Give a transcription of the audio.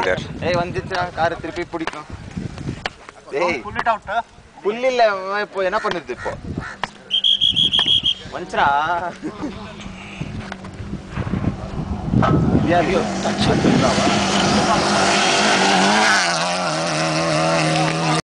Wheeler ஏய் வந்துச்சுடா. காரை திருப்பி பிடிக்கும். ஏய் புல் அவுட் புல் இல்ல இப்போ என்ன பண்ணுது இப்போ? வந்துச்சுடா. யாரு